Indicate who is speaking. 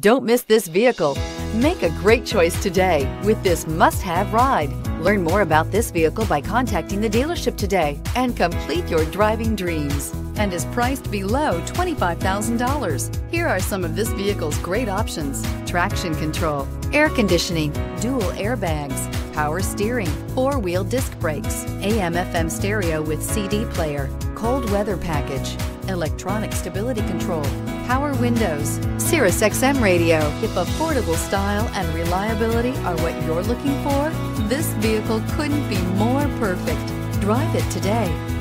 Speaker 1: Don't miss this vehicle. Make a great choice today with this must-have ride. Learn more about this vehicle by contacting the dealership today and complete your driving dreams and is priced below $25,000. Here are some of this vehicle's great options. Traction control, air conditioning, dual airbags, power steering, four-wheel disc brakes, AM FM stereo with CD player, cold weather package, electronic stability control, power windows, Sirius XM radio. If affordable style and reliability are what you're looking for, this vehicle couldn't be more perfect. Drive it today.